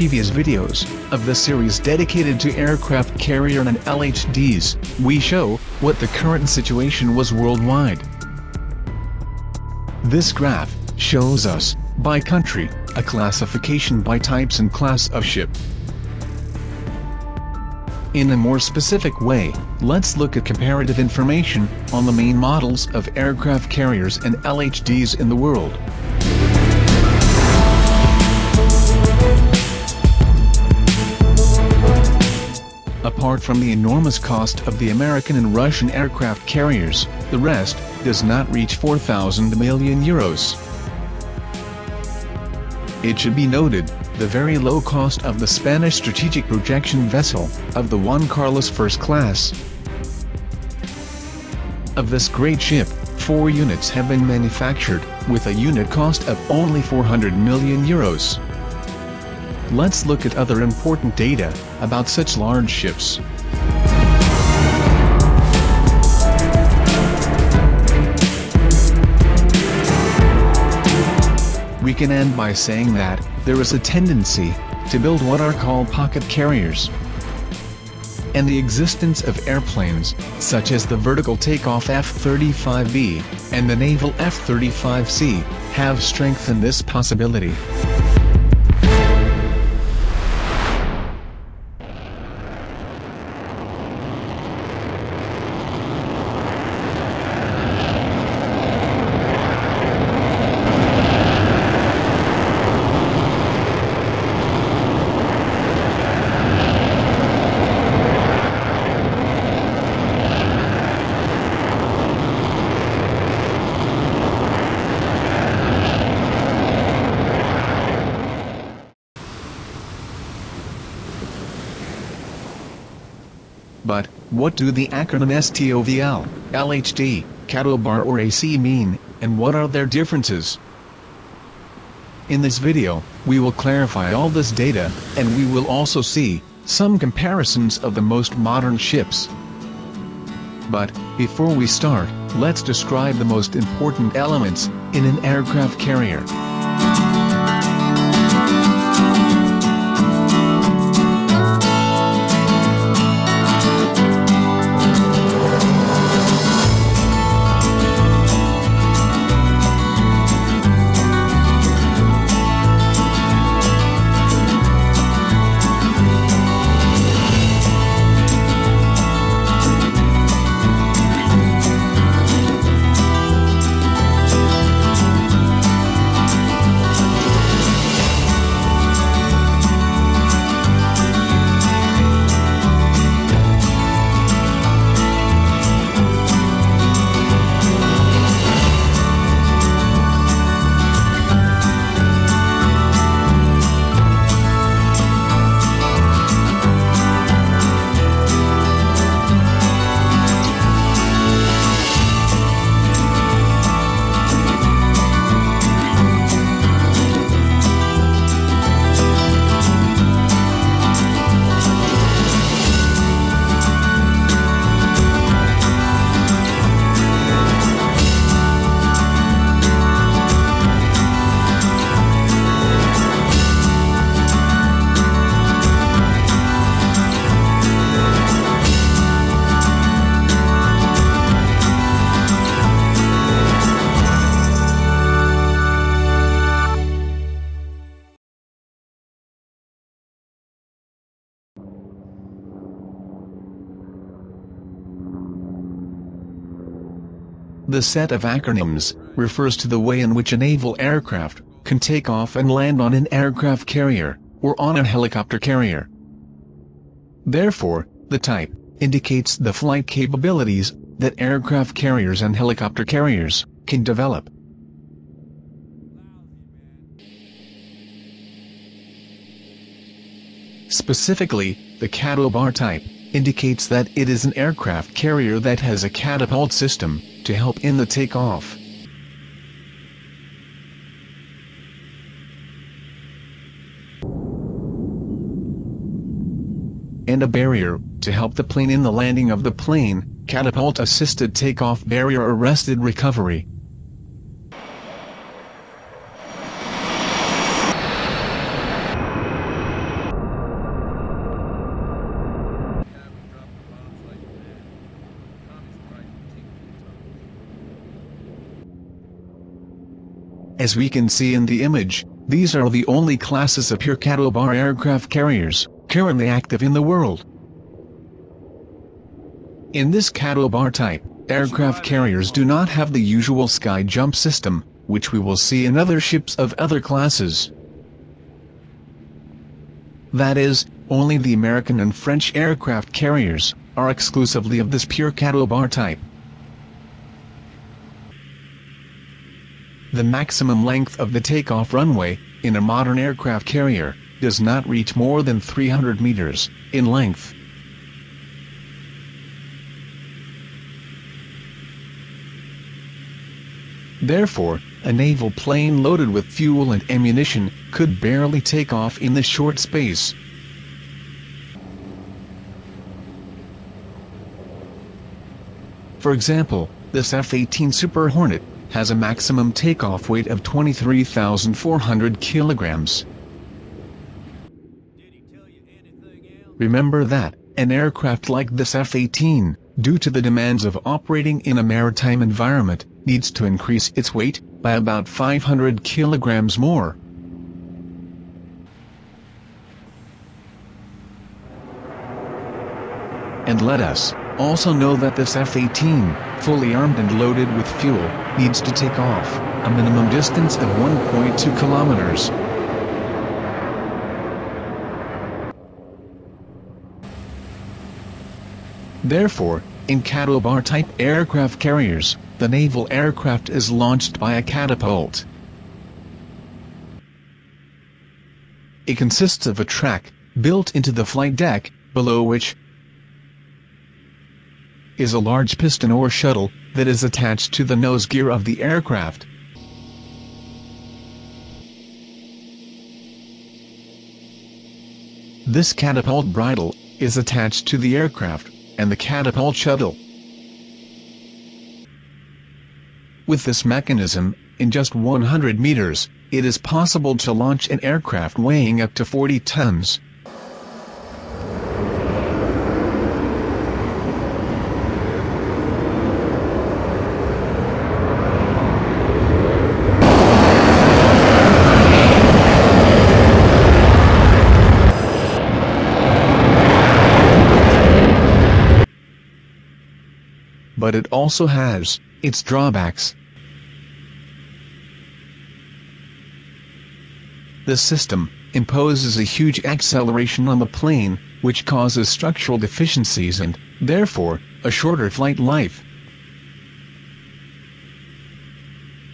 Previous videos, of the series dedicated to aircraft carrier and LHDs, we show, what the current situation was worldwide. This graph, shows us, by country, a classification by types and class of ship. In a more specific way, let's look at comparative information on the main models of aircraft carriers and LHDs in the world. Apart from the enormous cost of the American and Russian aircraft carriers, the rest does not reach 4,000 million euros. It should be noted, the very low cost of the Spanish strategic projection vessel, of the Juan Carlos First Class. Of this great ship, four units have been manufactured, with a unit cost of only 400 million euros. Let's look at other important data, about such large ships. We can end by saying that, there is a tendency, to build what are called pocket carriers. And the existence of airplanes, such as the vertical takeoff F-35B, and the naval F-35C, have strengthened this possibility. But, what do the acronym STOVL, LHD, CATOBAR or AC mean, and what are their differences? In this video, we will clarify all this data, and we will also see, some comparisons of the most modern ships. But, before we start, let's describe the most important elements, in an aircraft carrier. The set of acronyms refers to the way in which a naval aircraft can take off and land on an aircraft carrier, or on a helicopter carrier. Therefore, the type indicates the flight capabilities that aircraft carriers and helicopter carriers can develop. Specifically, the CATOBAR type indicates that it is an aircraft carrier that has a catapult system to help in the takeoff. And a barrier, to help the plane in the landing of the plane, catapult-assisted takeoff barrier arrested recovery. As we can see in the image, these are the only classes of pure CATOBAR aircraft carriers, currently active in the world. In this CATOBAR type, aircraft carriers do not have the usual ski jump system, which we will see in other ships of other classes. That is, only the American and French aircraft carriers are exclusively of this pure CATOBAR type. The maximum length of the takeoff runway, in a modern aircraft carrier, does not reach more than 300 meters, in length. Therefore, a naval plane loaded with fuel and ammunition could barely take off in this short space. For example, this F-18 Super Hornet has a maximum takeoff weight of 23,400 kilograms. Remember that, an aircraft like this F-18, due to the demands of operating in a maritime environment, needs to increase its weight by about 500 kilograms more. And let us also know that this F-18, fully armed and loaded with fuel, needs to take off a minimum distance of 1.2 kilometers. Therefore, in bar type aircraft carriers, the naval aircraft is launched by a catapult. It consists of a track, built into the flight deck, below which is a large piston or shuttle that is attached to the nose gear of the aircraft. This catapult bridle is attached to the aircraft, and the catapult shuttle. With this mechanism, in just 100 meters, it is possible to launch an aircraft weighing up to 40 tons. But it also has its drawbacks. The system imposes a huge acceleration on the plane, which causes structural deficiencies and, therefore, a shorter flight life.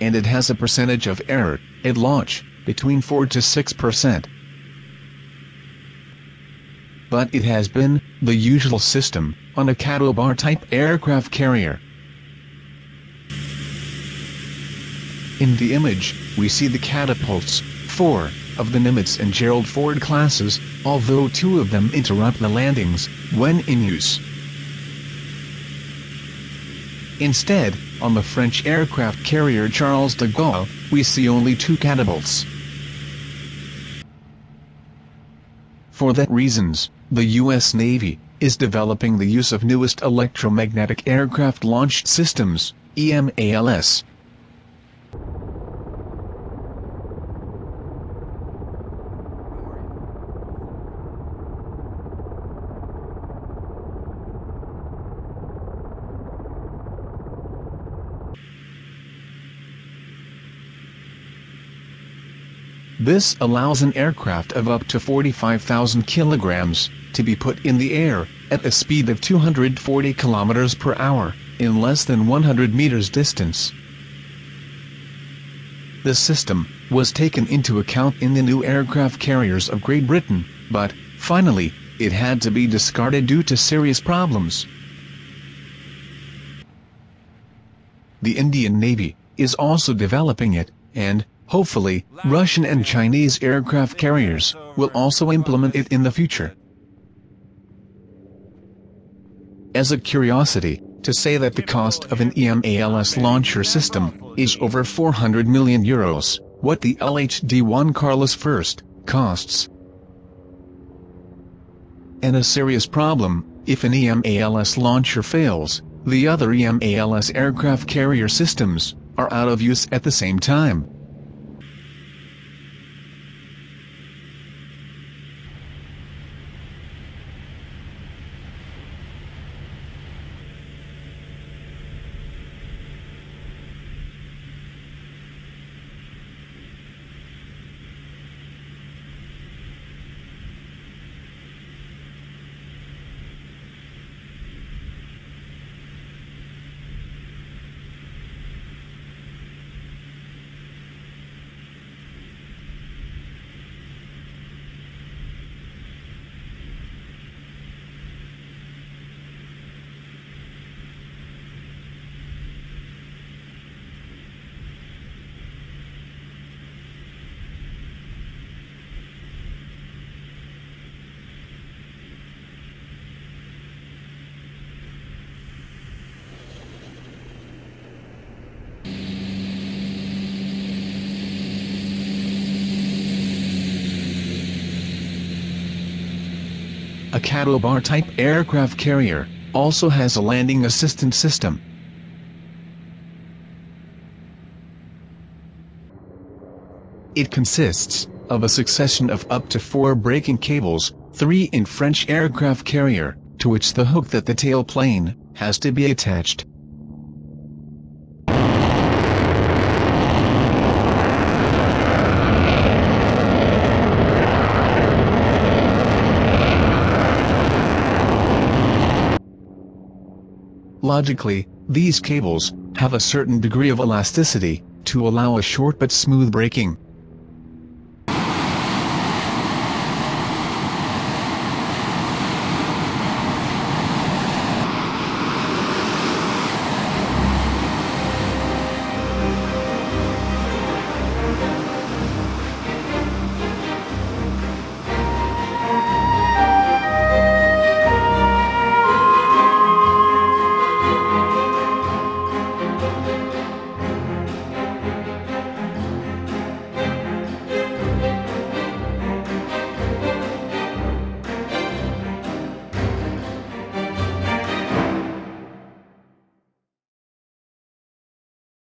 And it has a percentage of error, at launch, between 4 to 6 percent but it has been the usual system on a CATOBAR type aircraft carrier. In the image, we see the catapults, four, of the Nimitz and Gerald Ford classes, although two of them interrupt the landings, when in use. Instead, on the French aircraft carrier Charles de Gaulle, we see only two catapults. For that reasons, the U.S. Navy is developing the use of newest electromagnetic aircraft launched systems, EMALS, This allows an aircraft of up to 45,000 kilograms to be put in the air at a speed of 240 kilometers per hour in less than 100 meters distance. This system was taken into account in the new aircraft carriers of Great Britain, but, finally, it had to be discarded due to serious problems. The Indian Navy is also developing it, and, Hopefully, Russian and Chinese aircraft carriers will also implement it in the future. As a curiosity, to say that the cost of an EMALS launcher system is over 400 million euros, what the LHD-1 Carlos First costs. And a serious problem, if an EMALS launcher fails, the other EMALS aircraft carrier systems are out of use at the same time. A Bar type aircraft carrier also has a landing assistance system. It consists of a succession of up to four braking cables, three in French aircraft carrier, to which the hook that the tailplane has to be attached. Logically, these cables have a certain degree of elasticity to allow a short but smooth braking.